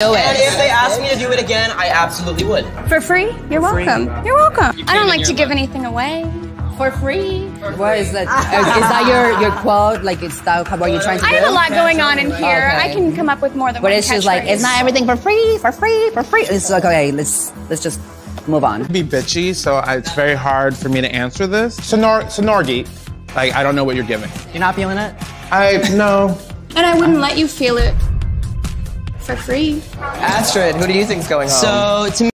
Do And if they asked me to do it again, I absolutely would. For free? You're welcome. You're welcome. I don't like to give anything away for free. What is that? Is that your your quote? Like, it's that what are you're trying to I do? have a lot going on in here. Okay. I can come up with more than But one it's just like catchphrase. it's not everything for free, for free, for free. It's like okay, let's let's just move on. be bitchy, so I, it's very hard for me to answer this. Sonor Sonorgi, like I don't know what you're giving. You're not feeling it? I no. And I wouldn't let you feel it for free. Astrid, who do you think's going home? So to